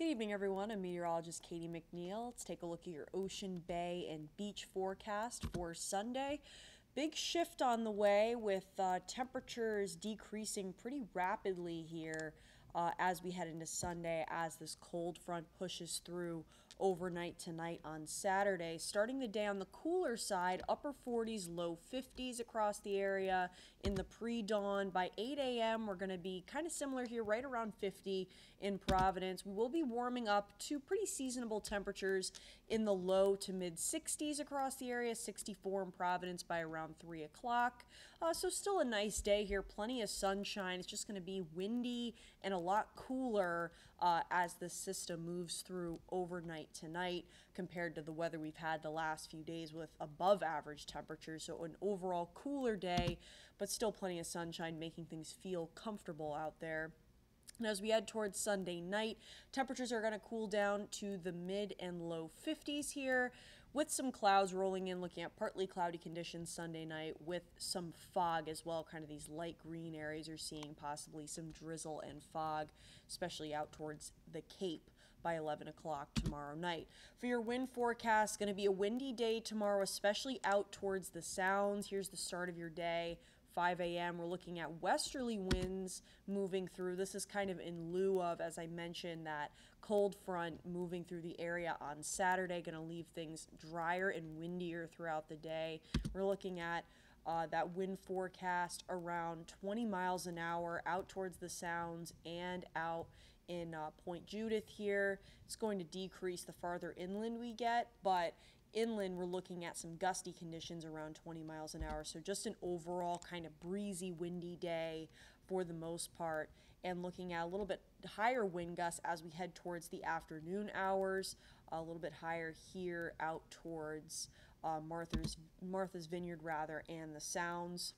Good evening, everyone. I'm meteorologist Catie McNeil. Let's take a look at your ocean, bay, and beach forecast for Sunday. Big shift on the way with uh, temperatures decreasing pretty rapidly here uh, as we head into Sunday as this cold front pushes through overnight tonight on Saturday. Starting the day on the cooler side, upper 40s, low 50s across the area in the pre dawn. By 8 a.m., we're going to be kind of similar here, right around 50 in Providence. We will be warming up to pretty seasonable temperatures in the low to mid 60s across the area, 64 in Providence by around 3 o'clock. Uh, so, still a nice day here, plenty of sunshine. It's just going to be windy and a lot cooler uh, as the system moves through overnight tonight compared to the weather we've had the last few days with above average temperatures. So, an overall cooler day, but still plenty of sunshine, making things feel comfortable out there. And as we head towards Sunday night, temperatures are going to cool down to the mid and low 50s here with some clouds rolling in, looking at partly cloudy conditions Sunday night with some fog as well. Kind of these light green areas you're seeing, possibly some drizzle and fog, especially out towards the Cape by 11 o'clock tomorrow night. For your wind forecast, going to be a windy day tomorrow, especially out towards the Sounds. Here's the start of your day. 5 a.m. We're looking at westerly winds moving through. This is kind of in lieu of, as I mentioned, that cold front moving through the area on Saturday, going to leave things drier and windier throughout the day. We're looking at uh, that wind forecast around 20 miles an hour out towards the Sounds and out in uh, Point Judith here. It's going to decrease the farther inland we get, but inland, we're looking at some gusty conditions around 20 miles an hour. So just an overall kind of breezy, windy day for the most part, and looking at a little bit higher wind gusts as we head towards the afternoon hours. A little bit higher here out towards uh, Martha's Martha's Vineyard rather, and the Sounds.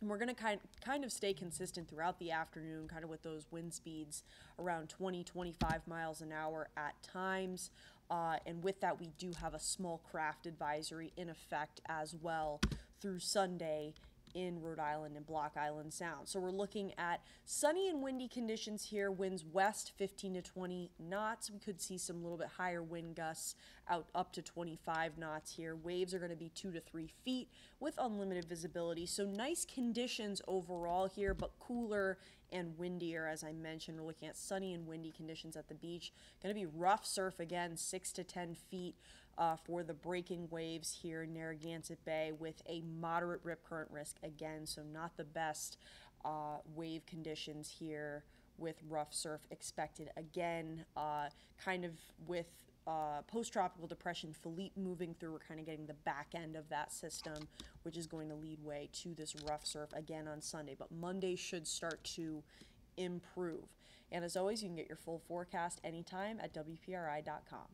And we're going to kind, kind of stay consistent throughout the afternoon, kind of with those wind speeds around 20, 25 miles an hour at times. Uh, and with that, we do have a small craft advisory in effect as well through Sunday in Rhode Island and Block Island Sound. So we're looking at sunny and windy conditions here. Winds west 15 to 20 knots. We could see some little bit higher wind gusts out up to 25 knots here. Waves are going to be two to three feet with unlimited visibility. So nice conditions overall here, but cooler and windier. As I mentioned, we're looking at sunny and windy conditions at the beach. Going to be rough surf again, six to 10 feet uh, for the breaking waves here in Narragansett Bay with a moderate rip current risk again. So not the best uh, wave conditions here with rough surf expected again, uh, kind of with uh, post-tropical depression Philippe moving through. We're kind of getting the back end of that system, which is going to lead way to this rough surf again on Sunday. But Monday should start to improve. And as always, you can get your full forecast anytime at WPRI.com.